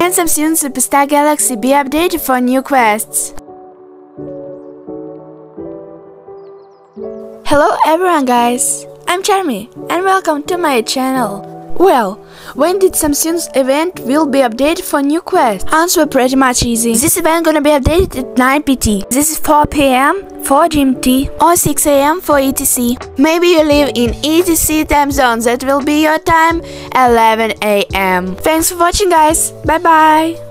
Can Samsung Superstar Galaxy be updated for new quests? Hello everyone guys, I'm Charmy and welcome to my channel. Well, when did Samsung's event will be updated for new quest? Answer pretty much easy. This event gonna be updated at 9 PT. This is 4 PM, 4 GMT or 6 AM for ETC. Maybe you live in ETC time zone, that will be your time 11 AM. Thanks for watching guys, bye bye.